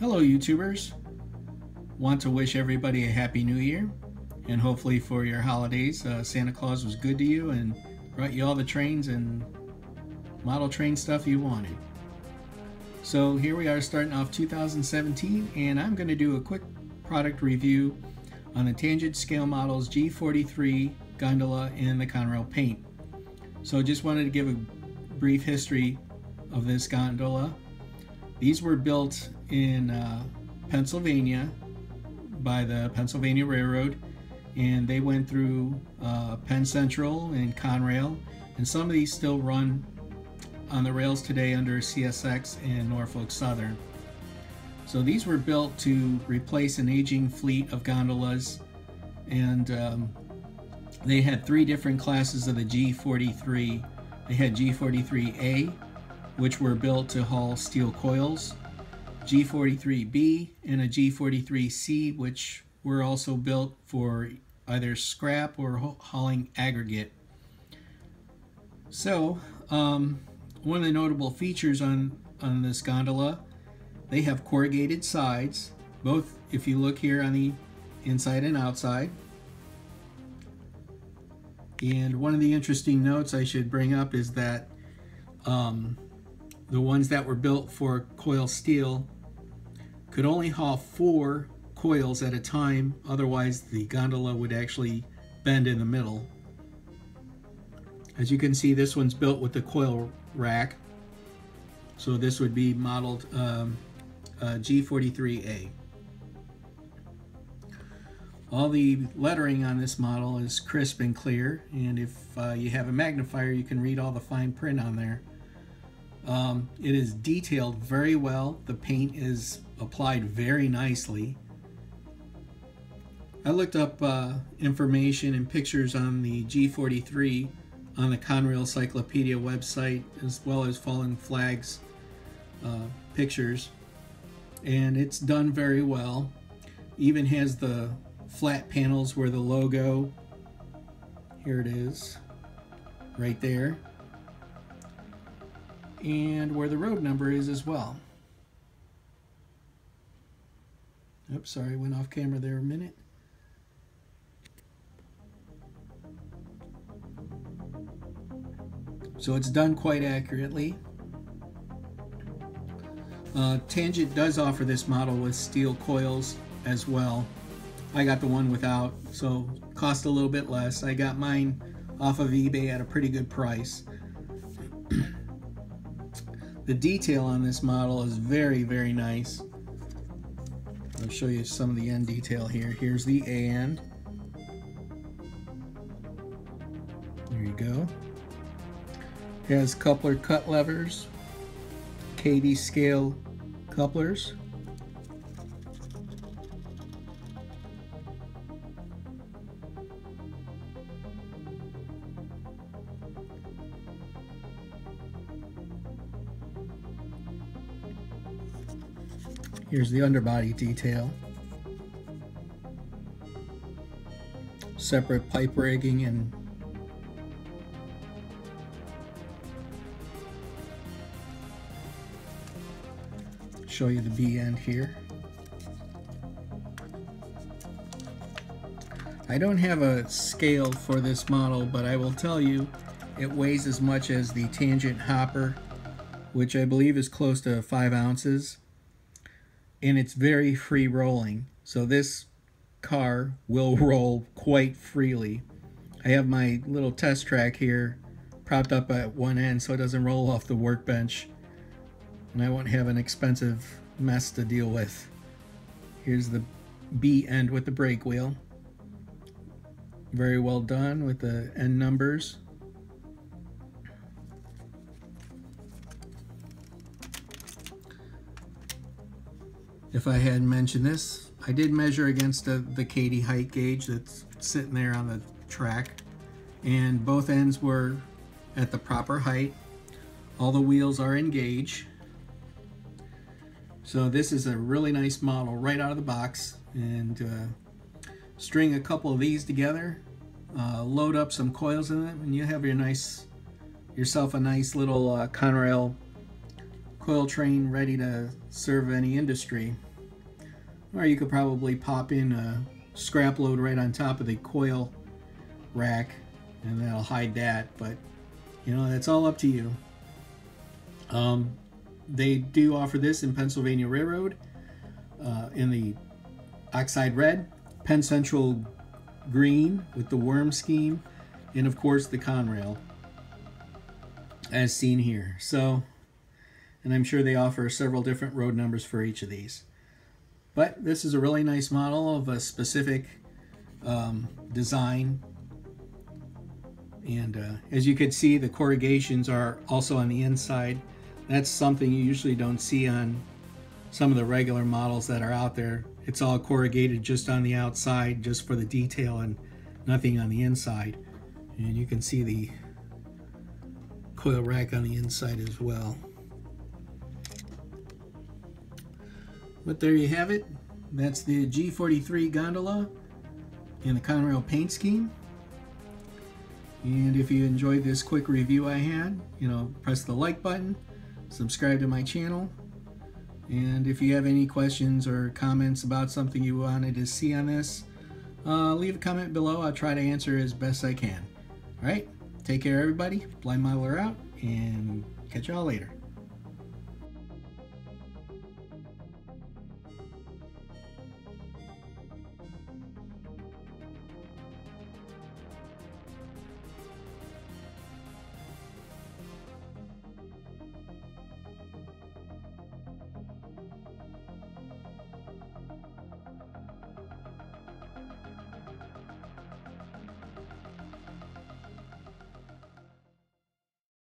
Hello YouTubers. Want to wish everybody a happy new year and hopefully for your holidays uh, Santa Claus was good to you and brought you all the trains and model train stuff you wanted. So here we are starting off 2017 and I'm going to do a quick product review on the Tangent Scale Models G43 gondola and the Conrail paint. So just wanted to give a brief history of this gondola. These were built in uh, Pennsylvania by the Pennsylvania Railroad and they went through uh, Penn Central and Conrail and some of these still run on the rails today under CSX and Norfolk Southern. So these were built to replace an aging fleet of gondolas and um, they had three different classes of the G43. They had G43A, which were built to haul steel coils, G43B, and a G43C, which were also built for either scrap or hauling aggregate. So, um, one of the notable features on, on this gondola, they have corrugated sides, both if you look here on the inside and outside. And one of the interesting notes I should bring up is that um, the ones that were built for coil steel could only haul four coils at a time, otherwise the gondola would actually bend in the middle. As you can see, this one's built with the coil rack. So this would be modeled um, uh, G43A. All the lettering on this model is crisp and clear, and if uh, you have a magnifier, you can read all the fine print on there. Um, it is detailed very well. The paint is applied very nicely. I looked up uh, information and pictures on the G43 on the Conrail Cyclopedia website, as well as Fallen Flags uh, pictures, and it's done very well. Even has the flat panels where the logo, here it is, right there, and where the road number is as well. Oops, sorry, went off camera there a minute. So it's done quite accurately. Uh, Tangent does offer this model with steel coils as well. I got the one without, so cost a little bit less. I got mine off of eBay at a pretty good price. the detail on this model is very, very nice. I'll show you some of the end detail here. Here's the A end. There you go. It has coupler cut levers, Kadee scale couplers, Here's the underbody detail. Separate pipe rigging and show you the B end here. I don't have a scale for this model, but I will tell you it weighs as much as the Tangent Hopper, which I believe is close to 5 ounces and it's very free rolling. So this car will roll quite freely. I have my little test track here propped up at one end so it doesn't roll off the workbench and I won't have an expensive mess to deal with. Here's the B end with the brake wheel. Very well done with the end numbers. If I hadn't mentioned this. I did measure against the, the Kadee height gauge that's sitting there on the track and both ends were at the proper height. All the wheels are in gauge. So this is a really nice model right out of the box and uh, string a couple of these together, uh, load up some coils in it and you have your nice yourself a nice little uh, Conrail coil train ready to serve any industry. Or you could probably pop in a scrap load right on top of the coil rack and that'll hide that. But, you know, that's all up to you. Um, they do offer this in Pennsylvania Railroad uh, in the oxide red, Penn Central green with the worm scheme, and of course the Conrail as seen here. So, and I'm sure they offer several different road numbers for each of these. But this is a really nice model of a specific um, design. And uh, as you can see, the corrugations are also on the inside. That's something you usually don't see on some of the regular models that are out there. It's all corrugated just on the outside, just for the detail and nothing on the inside. And you can see the coil rack on the inside as well. But there you have it. That's the G43 gondola in the Conrail paint scheme. And if you enjoyed this quick review I had, you know, press the like button, subscribe to my channel, and if you have any questions or comments about something you wanted to see on this, uh, leave a comment below. I'll try to answer as best I can. All right, take care, everybody. Blind Modeler out, and catch y'all later.